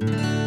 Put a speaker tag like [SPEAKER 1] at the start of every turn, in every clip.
[SPEAKER 1] you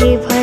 [SPEAKER 1] के भर